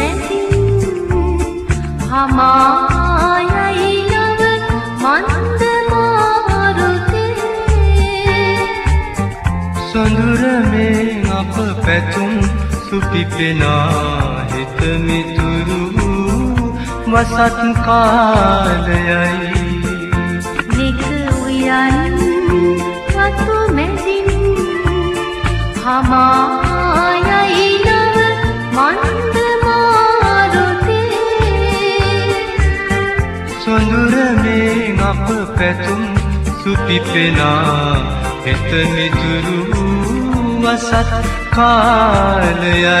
නැති හමායයි නව මන්ද මාරුතේ සොඳුර මේ අප පැතුම් සුපි පෙනා හිත මිතුරු වසත් කාලයයි. නික උයන් හතු මැදින් හමා සොඳුරමේ අප පැතුම් සුපිපෙනා හිතමිතුරු වසත් කාලයයි.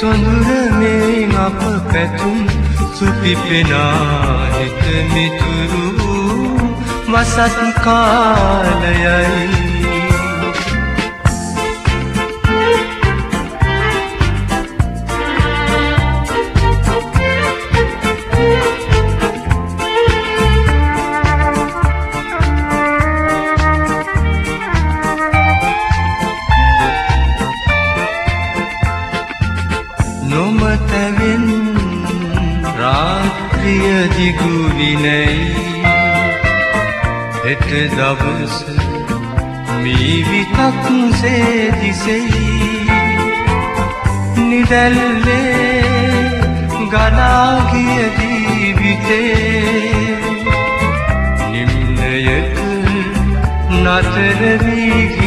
සොඳුරමේ අප පැතුම් සුපිපෙනා හිත මිතුරු වසත් කාලයයි. නොමතවෙන් රාත්‍රිය දිගුවිනැයි හෙට දවස මීවිතක් සේදිසෙයි නිදැල්ලේ ගලාගිය ජීවිතේ. නිම්නයක නතරවීගින් නිවයි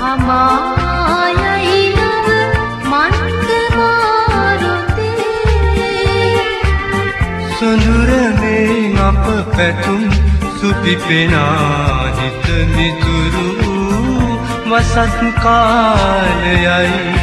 හමායයි නව මන්ද මාරුතේ සොඳුරමේ අප පැතුම් සුපිපෙනා හිත මිතුරු වසත් කාලයයි.